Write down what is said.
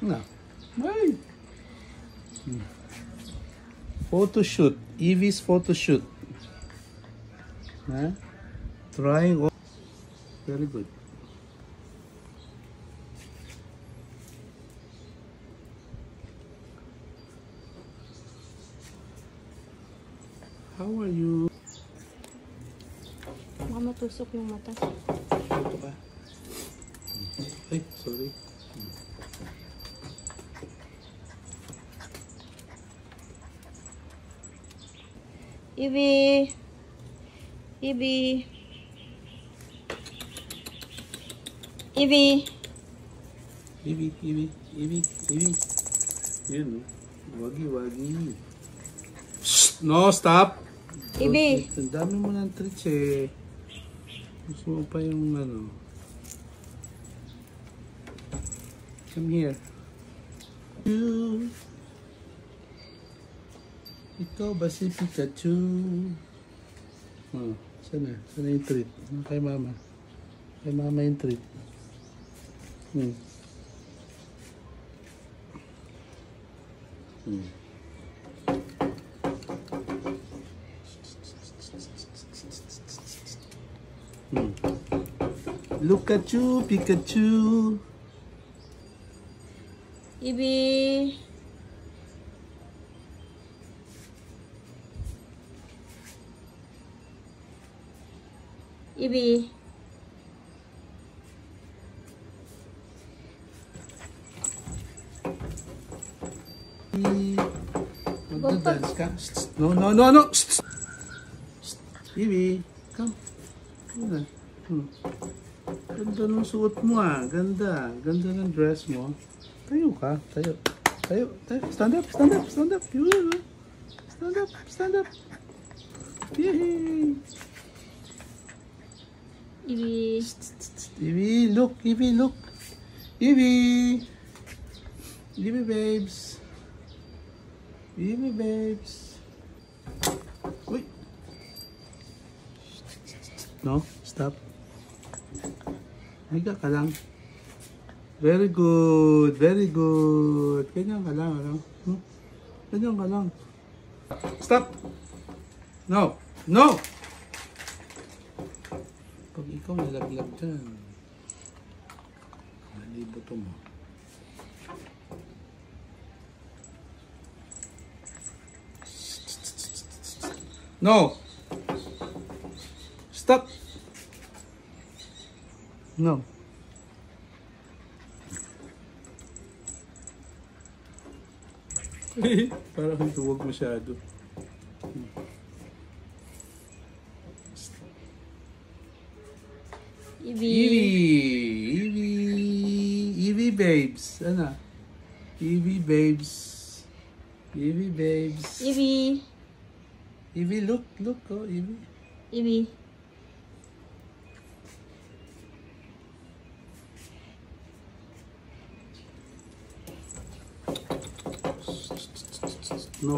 Na. Ay. Hmm. Photo shoot. Evie's photo shoot. Ha? Trying all. Very good. How are you? Baka matusok yung mata. Ito ba? Ay, sorry. Ibi! Ibi! Ibi! Ibi, Ibi, Ibi, Ibi. No? Wagi, wagi. Shh! No, stop! Ibi! Ang dami mo ng tricks eh. Gusto mo pa yung ano. Come here. You. Ikaw ba si Pikachu? Oh, sana? Sana yung treat? Ano kay mama? Kay mama yung treat. Hmm. Hmm. Hmm. Look at you, Pikachu. Ibi! Ibi! Ka? No, no, no, no! Bibi, come. Hmm. Ganda ng suot mo ah. Ganda. Ganda ng dress mo. Tayo ka. Tayo. Tayo. Tayo. Stand up. Stand up. Stand up. Yun. ah. Stand up. Stand up. Yay! Ibi! Evie, look. Evie, look. Evie. Evie, babes. Evie, babes. Uy. No, stop. Higa ka lang. Very good, very good. Ganyan ka lang, ano? Hmm? Ganyan ka lang. Stop! No! No! Pag ikaw nalaglag dyan, nalibuto mo. No! Stop! No. Parang tuwag masyado. Ibi! Evie! Evie! Evie babes! Ano? Evie babes! Evie babes! Ibi! Evie, look, look, oh, Evie. Ibi! No.